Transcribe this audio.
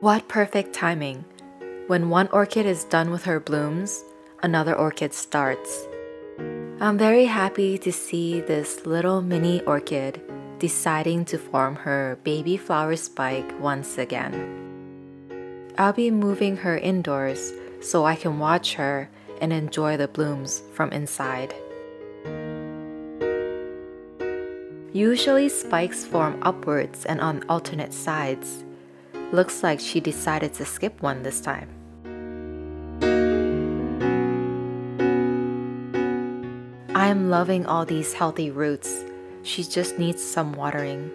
What perfect timing! When one orchid is done with her blooms, another orchid starts. I'm very happy to see this little mini orchid deciding to form her baby flower spike once again. I'll be moving her indoors so I can watch her and enjoy the blooms from inside. Usually spikes form upwards and on alternate sides. Looks like she decided to skip one this time. I am loving all these healthy roots. She just needs some watering.